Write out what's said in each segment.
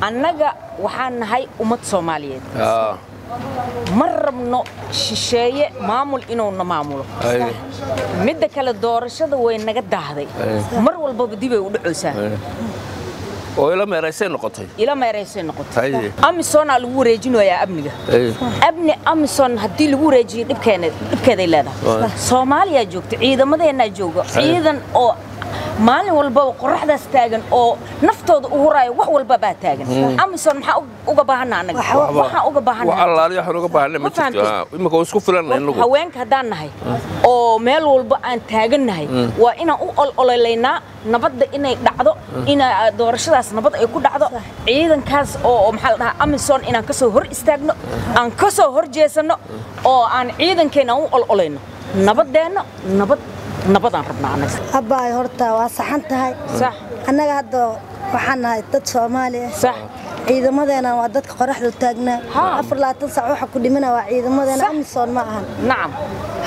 annaga waxaan nahay ummad soomaaliyeed. Aa ma rabno shisheeye maamul inuuna maamulo. Midda kale doorashada way naga daahday. Mar walbaba dibay u dhacaysaa. Oo ila meeraysay noqotay? Ila meeraysay noqotay. Haye. amisonaa lagu wareejinayaa amniga ay. Abni amison haddii lagu wareejiyo dhibkeeday leedahay. Soomaaliyaa joogta ciidamadeennaa jooga ciidan oo maalin walbaba qoraxdaas taagan oo naftooda u huraayo wax walbabaa taagan. Amison maxaa uga baahana annaga waxaan uga wax baahana allaali waxaan uga baahnay ma Ma fahamtay? jirto aa, imika waa isku filan inagu haweenka haddaan nahay oo meel walba aan taagannahay waa inaan u ololaynaa nabadda inay dhacdo ina doorashadaas nabad ay ku dhacdo ciidankaas oo oo maxaa la dhahaa amison inaan ka soo hor istaagno aan ka soo hor jeesanno oo aan ciidankeena aan u ololayno nabadeenna nabad nabadaan rabnaa abbaay horta waa saxan tahay. Annaga hadda waxaan nahay dad soomaali. Ah ciidamadeena waa dadka qoraxda taagnaa afar labaatan sac waxa ku dhimana waa ciidamadeena Sax. amisoon ma ahan. Nacam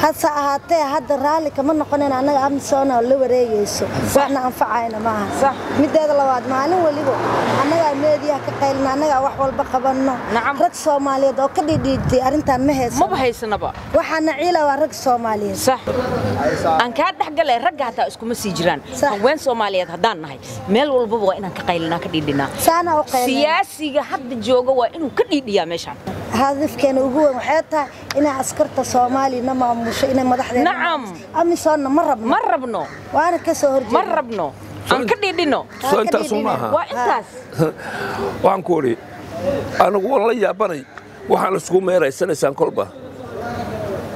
hase ahaatee hadda raalli kama noqonayn annaga amisoon oo la wareegayso. Waxna anfacayna ma aha. Sax. mideeda labaad maalin weliba annagaa meediyaha ka qaylina annagaa wax walba qabanno. Rag soomaaliyeed oo ka dhidhiidtay arrintan ma haysan maba haysanaba. Waxaana ciila waa rag soomaaliyeed. Sax. Aan kaa dhexgalay ragga hataa iskuma sii jiraan. Haween soomaaliyeed haddaan nahay. Meel walbaba waa inaan ka qaylinaa ka dhiidhinaa. Siyaasiga hadda jooga waa inuu ka dhiidhiyaa meeshaan hadafkeena ugu weyn waxay tahay inay askarta soomaaliya na maamusho inay madaxdeena Nacam. amisoonna ma rabno. Ma rabno. Waana ka soo ma horjeeda rabno. Aan ka dhiidhino. Soo intaasu ma aha. Waa intaas. Waxaan ku odhi anigu waan la yaabanay waxaan isku meeraysanaysaan kolba.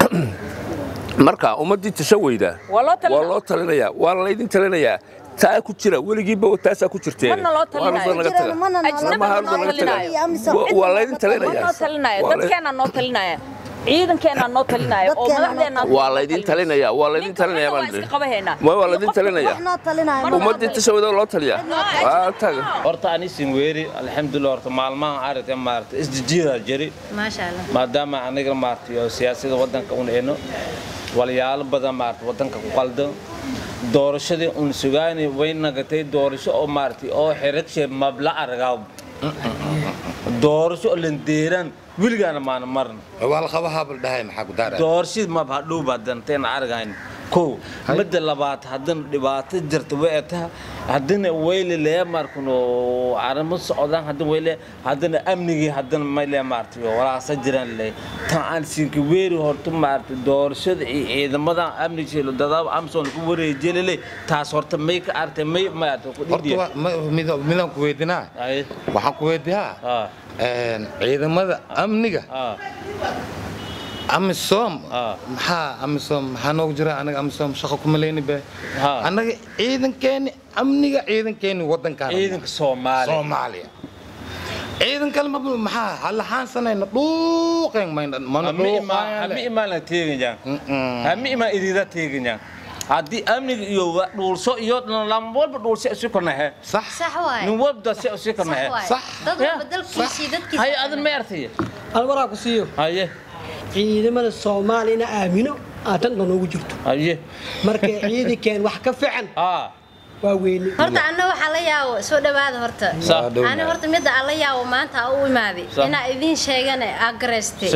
Marka ummaddii tasha weydaa Waa loo talinaa. waa loo talinayaa waana laydin talinayaa taa ku jira weligiiba taasaa ku jirteen Mana loo talinayo. Waa naga taga. Jiraan, mana noo- Ajnabi Ma ha ma noo naga taga. talinayo. Amisom Waa- cid waa ma laydin talinaya ciidankeenaa noo talinaya oo madaxdeenaa waa laydin talinaya waa laydin talinaya baan. Ma waa laydin talinaya wax noo talinayo ma ummaddii tasha weydaa loo taliyaa. Waa taga horta anisin weeri alxamdulilah horta maalmahan aragtay maarata isjijiidaa jiri. Maadaama aniga maartay oo siyaasada wadanka un eno walyaalo badan maarata wadanka ku qaldan doorashadii un sugaani way nagatay doorasho oo maartay oo xiragshe mabla aragaw doorasho oo landeeraan weligaana maana marna. Waa la qaba habal dhahay maxaa ku daara doorashid mab hadhow argayn kow midda labaad haddana dhibaato jirta way taha haddana wayle lee markano arrimo socdaan haddana wayle haddana amnigii haddana mayle maartay walaasa jiraan le tan aan siinka weeri horta maartay doorashada iyo ciidamadan amniga dadaaba amson ku wareejelele taas horta may ka artay may maartay ku midaan ay. Waxaan ku weydiiyaa een, ciidamada amniga amisom. Ah. maxaa amisom. Maxaa noogu jira anaga amisom. Shaqo kuma leyni be. Annaga ciidankeeni amniga ciidankeeni wadankaan ciidanka Soomaaliya. Soomaaliya. Ciidan kale ma maxaa halahaansanayna dhuuqeen mayna mana hami imaan idida teegayaan haddii amniga iyo dhuulso iyo lam walba dhuulso isu kornahe nin walba si isu kornahe haye adin ma artay alwaraa ku siiyo. Haye ciidamada soomaaliya ina aamino aad tan noogu jirto. Haye. Marka ciidankeen wax ka aa waa weyne horta anna waxaa la yaabo soo dhawaada horta. Ani horta midda aan la yaabo maanta aan u imaaday inaa idiin sheegane aa garaystay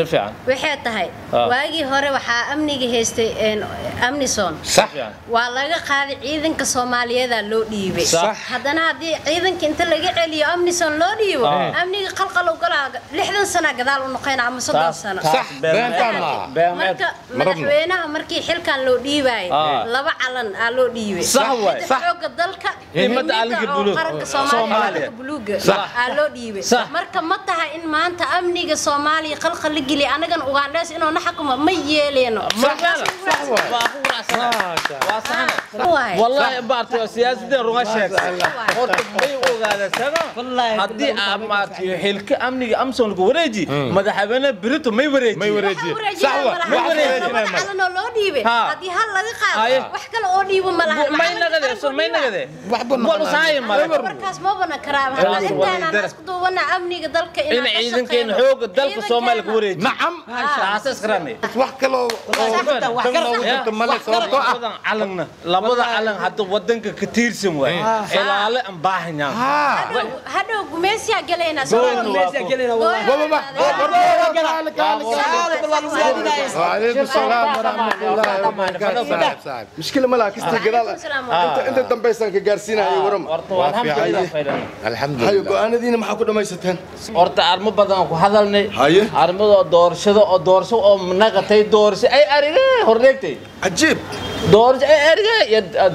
waxay tahay. Ah. waagii hore waxaa amniga haystay amnison. Sax. waa laga qaaday ciidanka soomaaliyeeda loo dhiibay. Sax. haddana haddii ciidanka inta laga celiyo amnison loo dhiibo Ah. amniga qalqalow galaa lixdan sana gadaal u noqonaa ama soddon sano. Marka madaxweynaha markii xilkan loo dhiibaayay Ah. laba calan aa loo dhiibay dalka qaranka soomaaliya buluuga aa loo dhiibay marka ma tahay in maanta amniga soomaaliya qalqal la geliya anagana ugaandheys inoona xakuma ma yeeleeno والله بارت سياسة رغا شيخ horta may ogaadatana haddii aad maartiyo xilka amniga amson lagu wareeji madaxweyne brito may wareejimaywareejimayna anagadee wal usaayin male markaas ma bana karaa waxaan intaanaan isku duubanaa amniga dalka in ciidankeena xooga dalka Soomaaliya ku wareejiyo nacam taasas qarane wax kale oo wax kale male sababtoo ah calanna labada calan hadda wadanka ka tiirsan waay ilaale aan baahanaa hadhow gumaysiya galayna Soomaaliya gumaysiya galayna wallahi wababa السلام ورحمه الله وبركاته مشكله ملاك استقلال انت انت baysaan ka gaarsiinaya waran alxamdulilah go'aanadiina maxaa ku dhamaysateen? Horta arrimo badan ku hadalnay. Haye. Arrimadoo doorashada oo doorasho oo naqatay doorasho ay arigay horneegtay. Cajiib. Doorasho ay arigay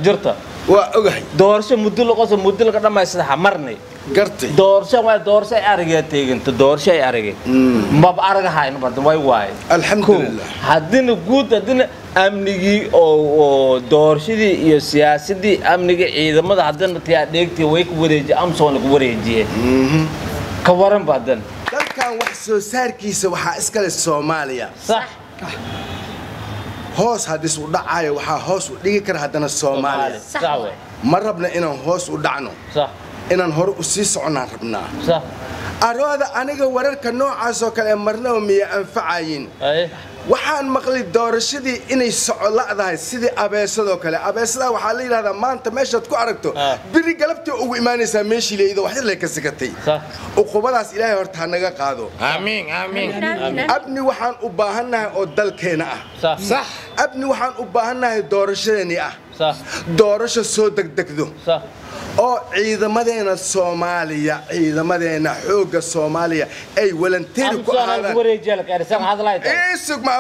jirta. Waa ogahay. Doorasho muddo laqoso muddo laga dhamay saddexa marnay. Gartay. Doorasho waa doorasho ay arigay teeganta doorasho ay arigay. Hmm. Mab aragahayn badan way waaye alxamdulilah haddina guud haddina amnigii oo oo doorashadii iyo siyaasadii amniga ciidamada haddana dheegtay way ku wareejiyeen amsoon ku wareejiyeen ka waran ba haddana dalkan wax soo saarkiisa waxaa iskale soomaaliya. Sax. Hoos haddis u dhacayo waxaa hoos u dhigi kara haddana soomaaliya. Ma rabna inaan hoos u dhacno? Sax. Inaan hore u sii soconaan rabnaa? Arooda aniga wararka noocaas oo kale marnaba miya anfacayin ay waxaan maqlay doorashadii inay socoladahay sidii abeesadoo kale. Abeesadaa waxaa la yidhahdaa maanta meeshaad ku aragto biri galabtii ugu imaanaysaa meeshii leeydo wax lay ka sakatay uqubadaas ilaahay horta ha naga qaado. Abni waxaan u baahannahay oo dalkeena ah. Abni waxaan u baahannahay doorashadeeni ah. Doorasho soo degdegdo oo ciidamadeena soomaaliya ciidamadeena xooga soomaaliya ay walanteeri ku ahaadaanma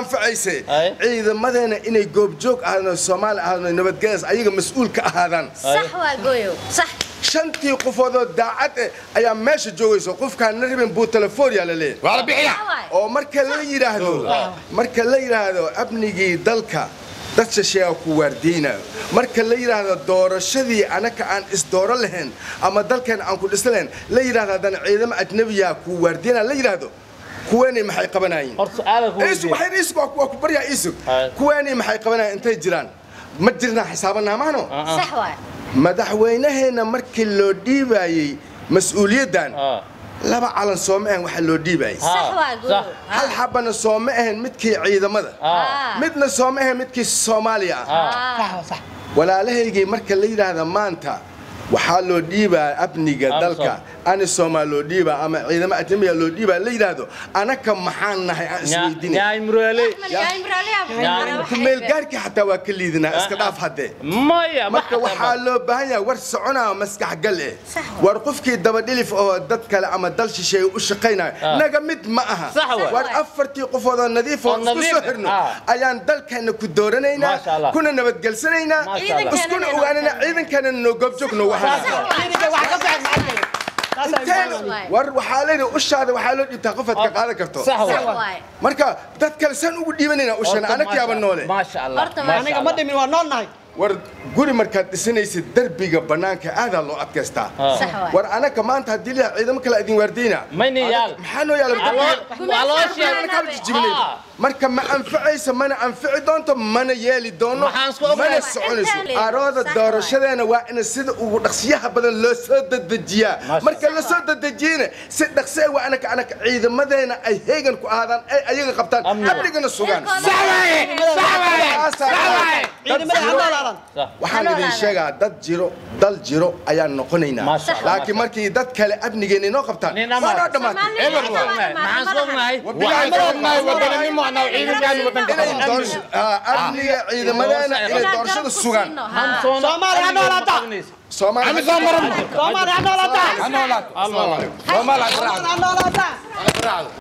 anfacayse ciidamadeena inay goobjoog ahaadno soomaali ahaadno nabadgelyas ayaga mas'uul ka ahaadaan. Shantii qofoodoo daacad eh ayaa meesha joogayso. Qofkaan naribin buu telefoonyaa la leeyahay. Oo marka la yidhaahdo marka la yidhaahdo amnigii dalka dad shisheeyaa ku waardiinayo marka la yidhaahdo doorashadii anaka aan isdooro lahayn ama dalkeen aan ku dhisa lahayn la yidhahdo haddana ciidamo ajnabiyaa ku waardiinaya la yidhaahdo kuweenay maxay waa ku- baryaa isug kuweenay maxay qabanayeen intay jiraan. Ma jirnaa xisaabanaa waay madaxweynaheenna markii loo dhiibaayey mas'uuliyaddan ah laba calan soo ma ahan waxaa loo dhiibaayay hal xabana soo ma ahayn midkii ciidamada. Midna soo ma ahayn midkii soomaaliya. Ah Ah. walaalahaygii marka la yidhaahda maanta waxaa loo dhiibaa amniga Amsom. dalka. anisomaa loo dhiibaa ama ciidamo ajnabiga loo dhiibaa la yidhaahdo anaka maxaan nahay aan isweydiinay? Nyaay murale kumeel gaarkii xataa waa ka liidinaa iska dhaaf haddee. maya marka waxaa loo baahan yahay war soconaa maskax gal eh. War qofkii dabadhilif oo dad kale ama dal shisheeye u shaqaynayo naga mid ma aha. War afartii qofood oo nadiif oo Oo isku soo ah. xirno Ah. ayaan dalkeena ku dooranaynaa kuna nabadgelsanaynaa iskuna ogaanana ciidankeena noo goobjoog noogu hana war waxaa leedahay ushaada waxaa loo dhiibtaa qofaad ka qaadan karto. Marka dad kale saan ugu dhiibanayna ushana anaka yaaba noole. aniga ma Allah. dhimin waa nool nahay. War guri markaad dhisanaysid derbiga bannaanka aadaa loo adkaystaa. Waay war anaka maanta haddii liha ciidamo kale mayna yaal. maxaa noo yaalla Aloo- Ah. Marka ma anfacayso mana anfici doonto mana yeeli doono mana soconayso. Arooda doorashadeena waa in sida ugu dhaqsiyaha badan loo soo dedejiyaa. Maasha marka la soo dedejiyana si dhaqsi ah waa anaka anaka ciidamadeena ay heegan ku ahaadaan ay ayaga qabtaan Amniga. amnigana sugaan. Waxaan idin sheegaa dad jiro dal jiro ayaan noqonaynaa. Laakiin markii dad kale amnigeena inoo qabtaan waa noo dhammaatay anaa ciidankaan wadanka ah, amniga ciidamadeena inay doorashada sugaan Soomaali ha. Noolaata soomaali amisom maran Soomaali ha noolaata ha noolaato Soomaali ha noolaato ha noolaata